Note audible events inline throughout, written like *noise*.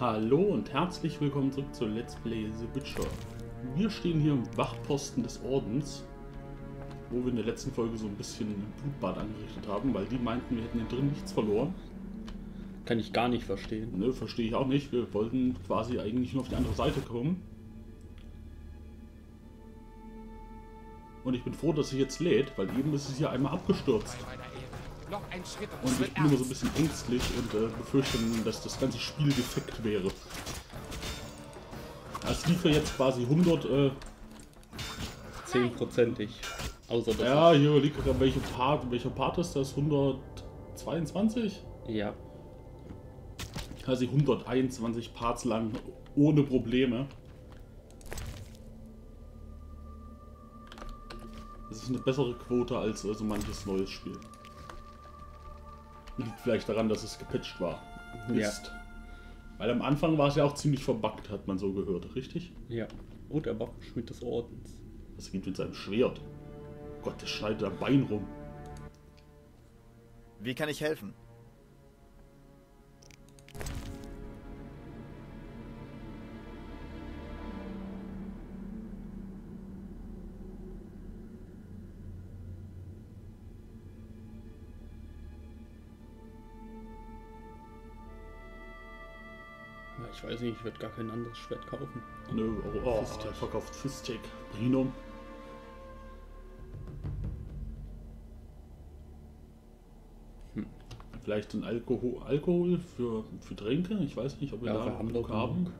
Hallo und herzlich willkommen zurück zu Let's Play The Witcher. Wir stehen hier im Wachposten des Ordens, wo wir in der letzten Folge so ein bisschen ein Blutbad angerichtet haben, weil die meinten, wir hätten hier drin nichts verloren. Kann ich gar nicht verstehen. Ne, verstehe ich auch nicht. Wir wollten quasi eigentlich nur auf die andere Seite kommen. Und ich bin froh, dass es jetzt lädt, weil eben ist es hier einmal abgestürzt. Noch ein Schritt Und ich bin immer so ein bisschen ängstlich und äh, befürchte, dass das ganze Spiel defekt wäre. Es lief ja jetzt quasi 100, äh, Zehnprozentig. Außer das. ja, hier liegt gerade welche Part, welcher Part ist das? 122? Ja. Also 121 Parts lang ohne Probleme. Das ist eine bessere Quote als äh, so manches neues Spiel. Liegt vielleicht daran, dass es gepatcht war. Ja. Ist. Weil am Anfang war es ja auch ziemlich verbuggt, hat man so gehört, richtig? Ja. Und er war Schmied des Ordens. Das geht mit seinem Schwert. Gott, der schneidet am Bein rum. Wie kann ich helfen? Ich weiß nicht, ich werde gar kein anderes Schwert kaufen. Nö, oh, oh Fistic. er verkauft Fistic. Brinum. Hm. Vielleicht ein Alkohol, Alkohol für, für Tränke? Ich weiß nicht, ob wir Ja, da wir haben doch haben.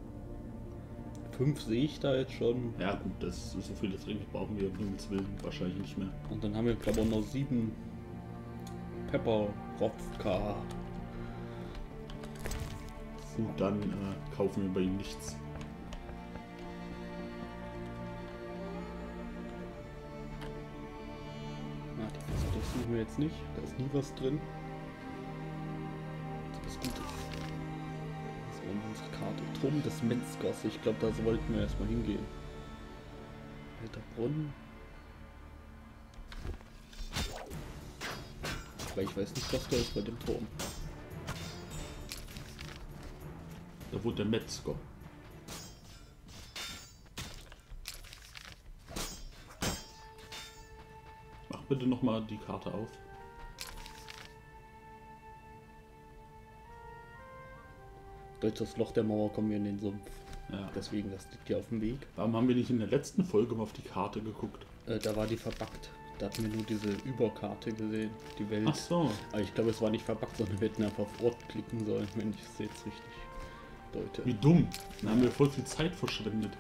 Fünf sehe ich da jetzt schon. Ja gut, das so viele Tränke brauchen wir Himmels Willen wahrscheinlich nicht mehr. Und dann haben wir, glaube ich, noch sieben Pepper Ropfka. Gut, dann äh, kaufen wir bei ihm nichts. Na, Kiste durchsuchen wir jetzt nicht. Da ist nie was drin. Das ist gut. So, und unsere Karte. Turm des Metzgers. Ich glaube, da wollten wir erstmal hingehen. Alter Brunnen. Weil ich weiß nicht, was da ist bei dem Turm. Da der Metzger. Mach bitte nochmal die Karte auf. Durch das Loch der Mauer kommen wir in den Sumpf. Ja. Deswegen, das liegt hier auf dem Weg. Warum haben wir nicht in der letzten Folge mal auf die Karte geguckt? Äh, da war die verbuggt. Da hatten wir nur diese Überkarte gesehen, die Welt. Ach so. Aber ich glaube, es war nicht verbuggt, sondern wir hätten einfach auf Ort klicken sollen, wenn ich es jetzt richtig deute. Wie dumm. Dann haben wir voll viel Zeit verschwendet.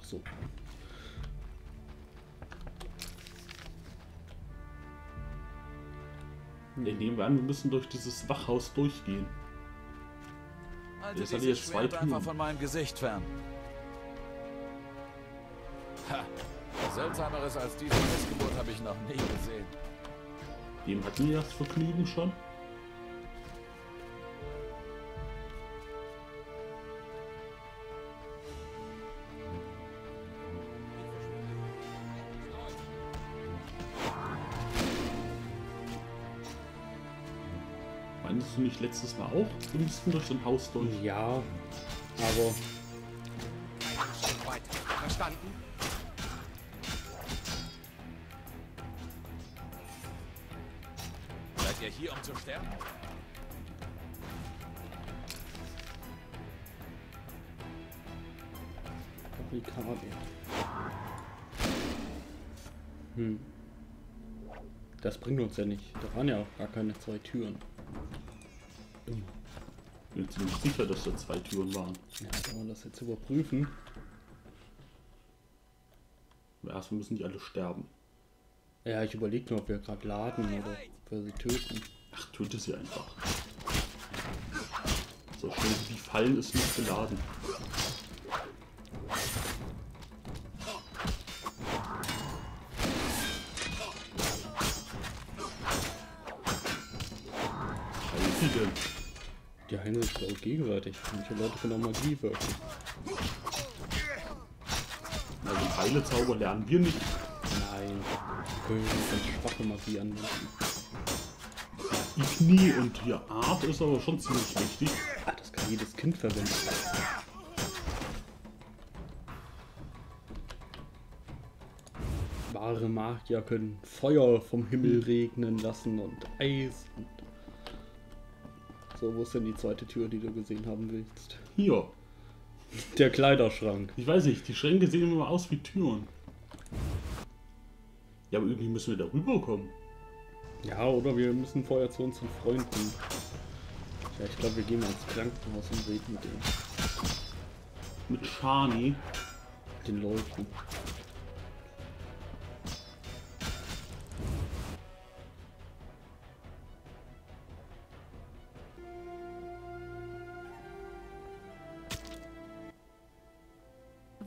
Ach so. Wir nehmen wir an, wir müssen durch dieses Wachhaus durchgehen. Halte dieses er jetzt zwei Schwert einfach Türen. von meinem Gesicht fern. Seltsameres als diese Missgeburt habe ich noch nie gesehen. Dem hatten wir das Vergnügen schon. Meinst du nicht letztes Mal auch? Wir müssten durch so ein Haus durch. Ja, aber Hm. Das bringt uns ja nicht. Da waren ja auch gar keine zwei Türen. Ich bin ziemlich sicher, dass da zwei Türen waren. Ja, sollen wir das jetzt überprüfen? Aber erstmal müssen die alle sterben. Ja, ich überlege nur, ob wir gerade laden oder ob wir sie töten. Ach, töte sie einfach. So schnell wie die fallen, ist nicht geladen. Die denn? Die heilen sich auch gegenseitig. Manche Leute können auch Magie wirken. Also Heilezauber lernen wir nicht. Nein. können ganz schwache Magie anwenden. Die Knie und hier Art ist aber schon ziemlich wichtig. Ah, das kann jedes Kind verwenden. Wahre Magier können Feuer vom Himmel regnen lassen und Eis und. So, wo ist denn die zweite Tür, die du gesehen haben willst? Hier. Der Kleiderschrank. Ich weiß nicht, die Schränke sehen immer aus wie Türen. Ja, aber irgendwie müssen wir da rüberkommen. Ja, oder wir müssen vorher zu unseren Freunden. Ja, ich glaube, wir gehen mal ins Krankenhaus und reden mit den, Mit Shani. den Leuten.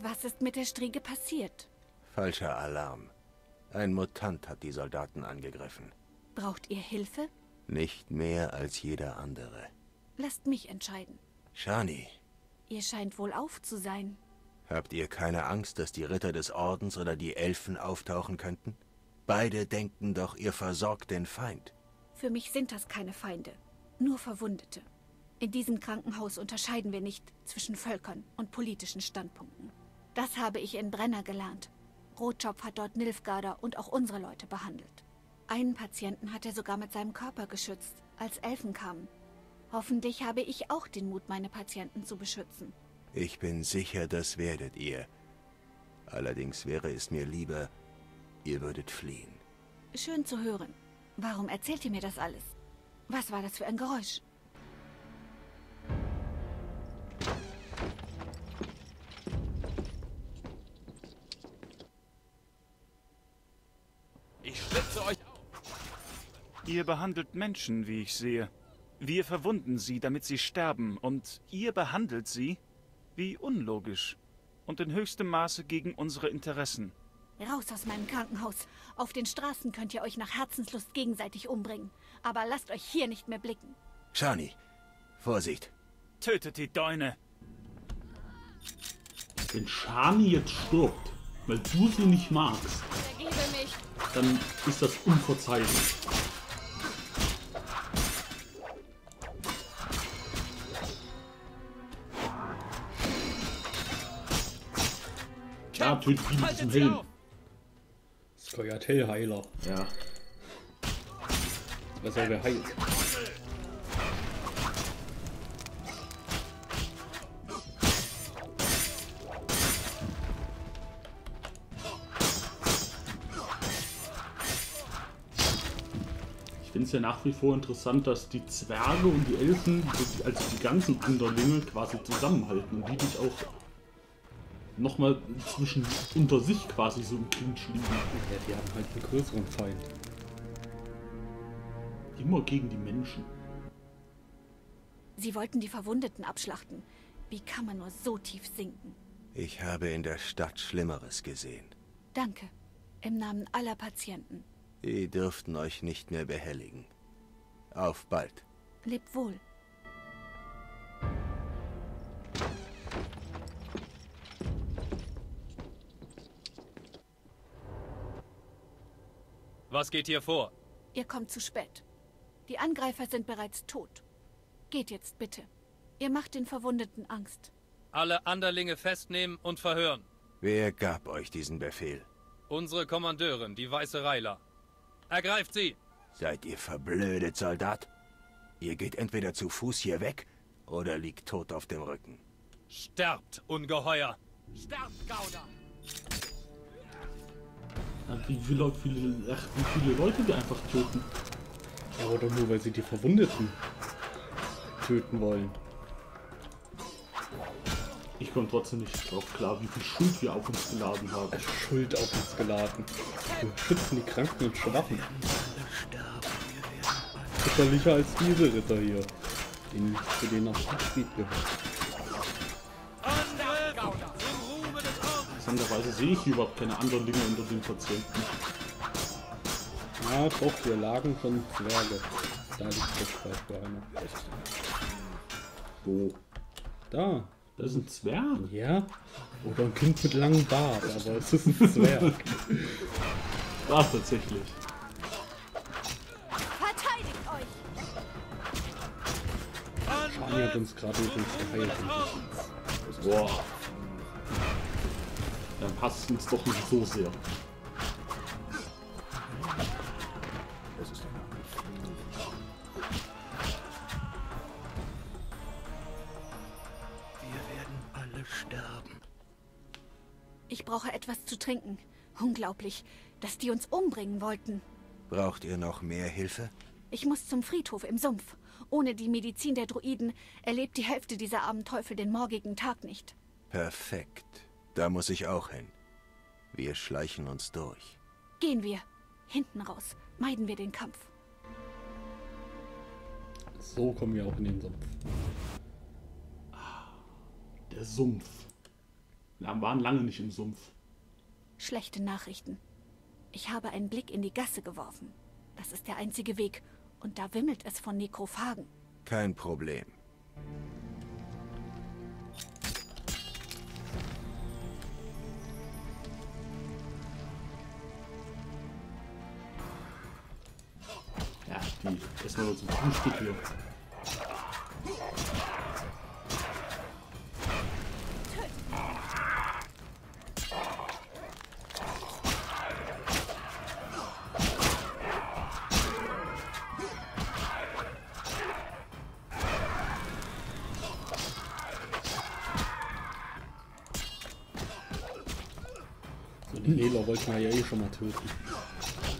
Was ist mit der Striege passiert? Falscher Alarm. Ein Mutant hat die Soldaten angegriffen. Braucht ihr Hilfe? Nicht mehr als jeder andere. Lasst mich entscheiden. Shani, Ihr scheint wohl auf zu sein. habt ihr keine Angst, dass die Ritter des Ordens oder die Elfen auftauchen könnten? Beide denken doch, ihr versorgt den Feind. Für mich sind das keine Feinde, nur Verwundete. In diesem Krankenhaus unterscheiden wir nicht zwischen Völkern und politischen Standpunkten. Das habe ich in Brenner gelernt. Rotschopf hat dort Nilfgaarder und auch unsere Leute behandelt. Einen Patienten hat er sogar mit seinem Körper geschützt, als Elfen kamen. Hoffentlich habe ich auch den Mut, meine Patienten zu beschützen. Ich bin sicher, das werdet ihr. Allerdings wäre es mir lieber, ihr würdet fliehen. Schön zu hören. Warum erzählt ihr mir das alles? Was war das für ein Geräusch? Ihr behandelt Menschen, wie ich sehe. Wir verwunden sie, damit sie sterben, und ihr behandelt sie? Wie unlogisch. Und in höchstem Maße gegen unsere Interessen. Raus aus meinem Krankenhaus. Auf den Straßen könnt ihr euch nach Herzenslust gegenseitig umbringen. Aber lasst euch hier nicht mehr blicken. Shani, Vorsicht. Tötet die Däune! Wenn Shani jetzt stirbt, weil du sie nicht magst, dann ist das unverzeihlich. Ja, tötet ihn mit Haltet diesem sie Helm. auf! Skoyatel-Heiler. Ja. Besser wer heilt. Ich finde es ja nach wie vor interessant, dass die Zwerge und die Elfen, also die ganzen Anderlinge, quasi zusammenhalten und die nicht auch nochmal zwischen unter sich quasi so im Clinch liegen. Ja, die haben halt einen größeren Feind. Immer gegen die Menschen. Sie wollten die Verwundeten abschlachten. Wie kann man nur so tief sinken? Ich habe in der Stadt Schlimmeres gesehen. Danke. Im Namen aller Patienten. Die dürften euch nicht mehr behelligen. Auf bald. Lebt wohl. Was geht hier vor? Ihr kommt zu spät. Die Angreifer sind bereits tot. Geht jetzt bitte. Ihr macht den Verwundeten Angst. Alle Anderlinge festnehmen und verhören. Wer gab euch diesen Befehl? Unsere Kommandeurin, die Weiße Reiler. Ergreift sie! Seid ihr verblödet, Soldat? Ihr geht entweder zu Fuß hier weg oder liegt tot auf dem Rücken. Sterbt, Ungeheuer! Sterbt, Gauder! Wie, viele, viele, ach, wie viele Leute die einfach töten. Ja, oder nur weil sie die Verwundeten töten wollen. Ich komme trotzdem nicht drauf klar, wie viel Schuld wir auf uns geladen haben. Schuld auf uns geladen. Wir schützen die Kranken und Schwachen. Bitterlicher als diese Ritter hier. Den, zu denen auch Siegfried gehört. Interessanterweise sehe ich hier überhaupt keine anderen Dinge unter den Patienten. Ah, doch, wir lagen schon Zwerge. Da liegt der Schreibbeiner. Wo? Da. Das ist ein Zwerg. Ja. Oder ein Kind mit langem Bart, aber es ist ein Zwerg. *laughs* War es tatsächlich. Verteidigt euch! Shani hat uns gerade übrigens geheilt. Boah. Dann passt es uns doch nicht so sehr. Das ist eine Wir werden alle sterben. Ich brauche etwas zu trinken. Unglaublich, dass die uns umbringen wollten. Braucht ihr noch mehr Hilfe? Ich muss zum Friedhof im Sumpf. Ohne die Medizin der Druiden erlebt die Hälfte dieser armen Teufel den morgigen Tag nicht. Perfekt. Da muss ich auch hin. Wir schleichen uns durch. Gehen wir. Hinten raus. Meiden wir den Kampf. So kommen wir auch in den Sumpf. Der Sumpf. Wir waren lange nicht im Sumpf. Schlechte Nachrichten. Ich habe einen Blick in die Gasse geworfen. Das ist der einzige Weg. Und da wimmelt es von Nekrophagen. Kein Problem. Die essen wir zum Frühstück hier. Hehler wollten wir ja eh schon mal töten.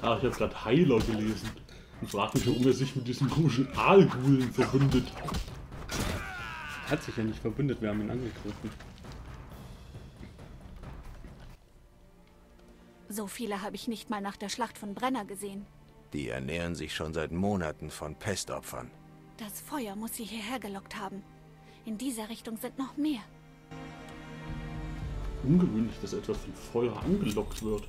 Ah, ich habe gerade Heiler gelesen. Und frag mich, warum er sich mit diesen komischen Aalgulen verbündet. Hat sich ja nicht verbündet, wir haben ihn angegriffen. So viele habe ich nicht mal nach der Schlacht von Brenner gesehen. Die ernähren sich schon seit Monaten von Pestopfern. Das Feuer muss sie hierher gelockt haben. In dieser Richtung sind noch mehr. Ungewöhnlich, dass etwas von Feuer angelockt wird.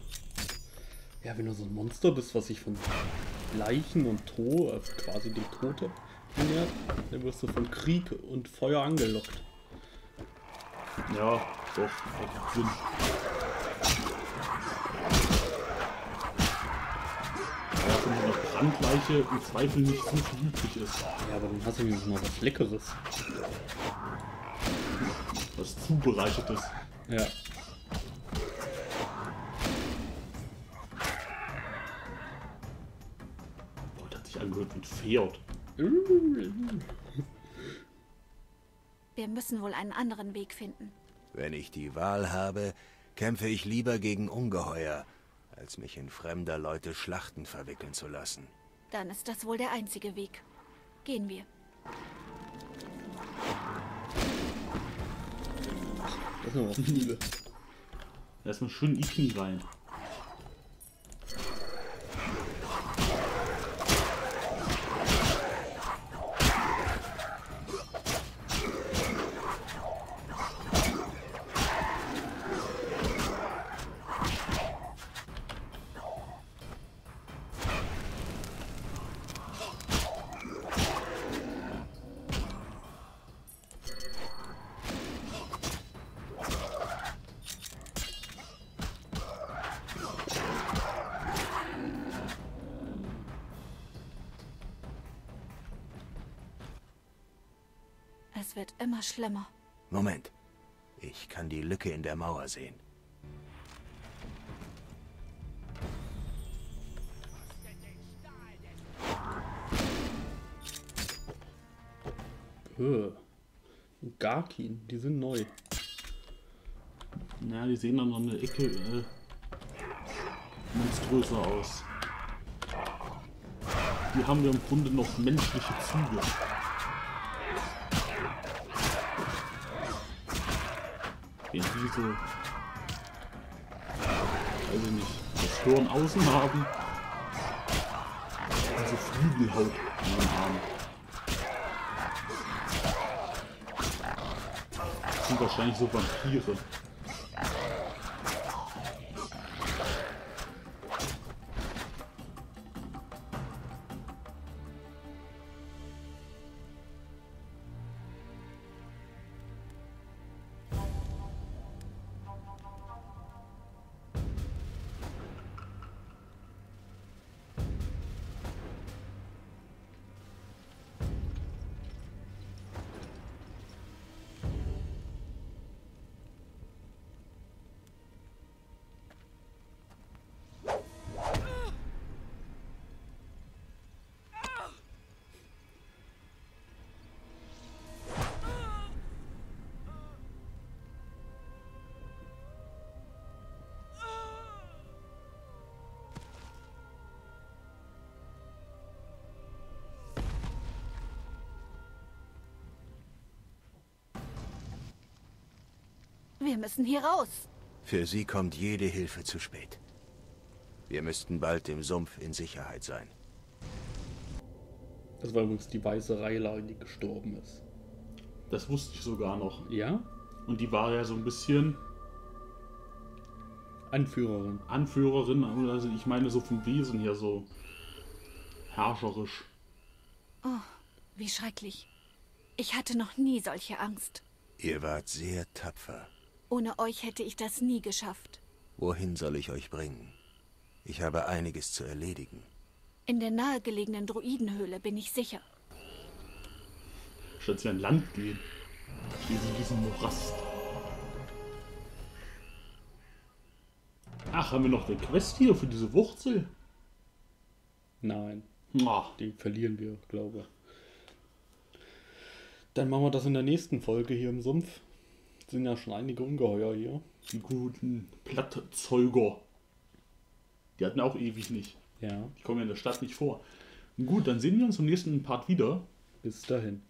Ja, wenn du so ein Monster bist, was sich von Leichen und To, äh, quasi dem Tote ernährt, dann wirst du von Krieg und Feuer angelockt. Ja, doch, ergibt Sinn. Ja, von so einer Brandleiche im Zweifel nicht so viel übrig ist. Ja, aber dann hast du nämlich mal was Leckeres. Was zubereitetes. Ja. Wie ein Pferd. Wir müssen wohl einen anderen Weg finden. Wenn ich die Wahl habe, kämpfe ich lieber gegen Ungeheuer, als mich in fremder Leute Schlachten verwickeln zu lassen. Dann ist das wohl der einzige Weg. Gehen wir. Das aber viele. Erstmal schön Knie rein. Es wird immer schlimmer. Moment. Ich kann die Lücke in der Mauer sehen. Äh. Garkin, die sind neu. Ja, die sehen dann noch eine Ecke äh, monströser aus. Die haben ja im Grunde noch menschliche Züge. Wenn die so, weiß ich nicht, das Hirn außen haben und so Flügelhaut an den Armen. Das sind wahrscheinlich so Vampire. Wir müssen hier raus. Für sie kommt jede Hilfe zu spät. Wir müssten bald im Sumpf in Sicherheit sein. Das war übrigens die weiße Reila, die gestorben ist. Das wusste ich sogar noch. Ja? Und die war ja so ein bisschen Anführerin. Anführerin, also ich meine so vom Wesen her so herrscherisch. Wie schrecklich. Ich hatte noch nie solche Angst. Ihr wart sehr tapfer. Ohne euch hätte ich das nie geschafft. Wohin soll ich euch bringen? Ich habe einiges zu erledigen. In der nahegelegenen Druidenhöhle bin ich sicher. Statt sie an Land gehen. In diesem Morast. Ach, haben wir noch eine Quest hier für diese Wurzel? Nein, Ah, die verlieren wir, glaube ich. Dann machen wir das in der nächsten Folge hier im Sumpf. Sind ja schon einige Ungeheuer hier. die guten Plattzeuger. Die hatten auch ewig nicht. Ja, Die kommen ja in der Stadt nicht vor. Gut, dann sehen wir uns im nächsten Part wieder. bis dahin.